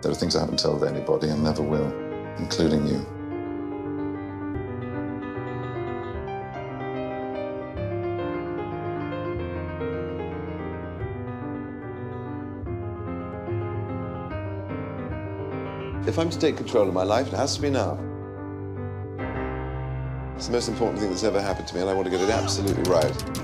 There are things I haven't told anybody and never will, including you. If I'm to take control of my life, it has to be now. It's the most important thing that's ever happened to me, and I want to get it absolutely right.